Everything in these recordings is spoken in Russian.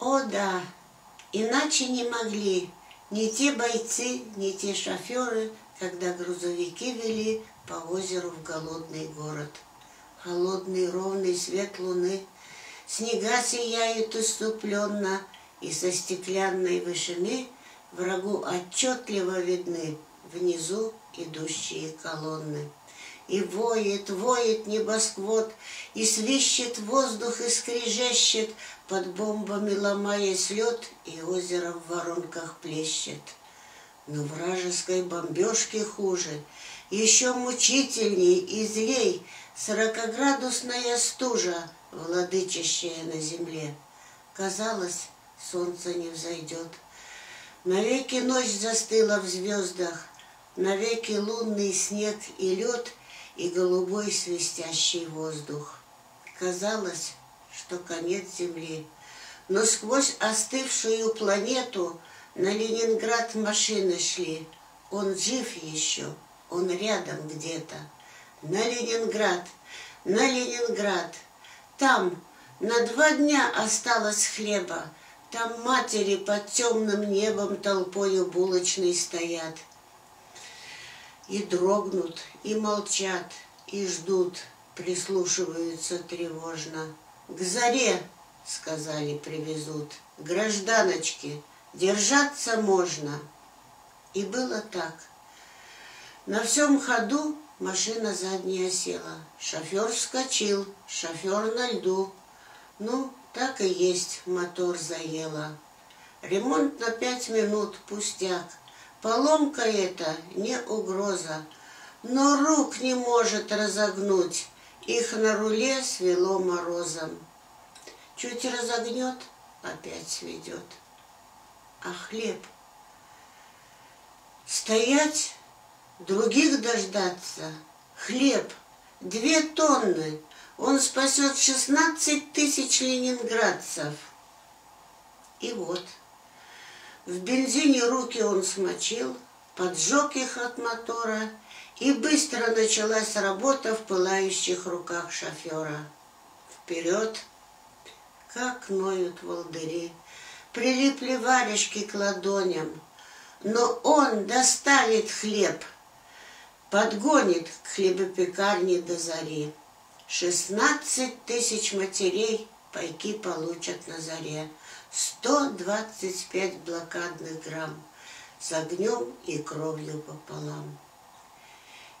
О да, иначе не могли ни те бойцы, ни те шоферы, когда грузовики вели по озеру в голодный город. Холодный ровный свет луны, снега сияют иступленно, и со стеклянной вышины врагу отчетливо видны внизу идущие колонны. И воет, воет небосвод, и свищет воздух, и скрежещет, под бомбами ломаясь лед, и озеро в воронках плещет. Но вражеской бомбежки хуже, еще мучительней и злей Сорокоградусная стужа, владычащая на земле. Казалось, солнце не взойдет. Навеки ночь застыла в звездах, Навеки лунный снег и лед И голубой свистящий воздух. Казалось, что конец земли, Но сквозь остывшую планету На Ленинград машины шли. Он жив еще, он рядом где-то. На Ленинград, на Ленинград. Там на два дня осталось хлеба, Там матери под темным небом толпою булочной стоят — и дрогнут, и молчат, и ждут, прислушиваются тревожно. К заре, сказали, привезут, гражданочки, держаться можно. И было так. На всем ходу машина задняя села. Шофер вскочил, шофер на льду. Ну, так и есть, мотор заело. Ремонт на пять минут, пустяк. Поломка эта не угроза, но рук не может разогнуть, их на руле свело морозом. Чуть разогнет, опять сведет. А хлеб? Стоять, других дождаться. Хлеб, две тонны, он спасет шестнадцать тысяч ленинградцев. И вот – в бензине руки он смочил, поджег их от мотора, и быстро началась работа в пылающих руках шофера. Вперед! Как ноют волдыри, прилипли варежки к ладоням, но он доставит хлеб, подгонит к хлебопекарне до зари. Шестнадцать тысяч матерей пайки получат на заре. 125 блокадных грамм с огнем и кровью пополам.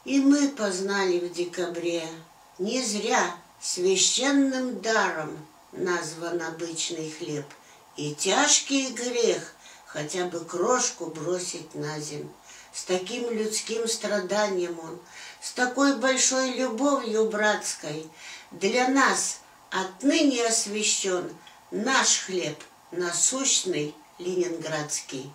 И мы познали в декабре, не зря священным даром назван обычный хлеб, и тяжкий грех хотя бы крошку бросить на земь. С таким людским страданием он, с такой большой любовью братской, для нас отныне освящен наш хлеб – насущный ленинградский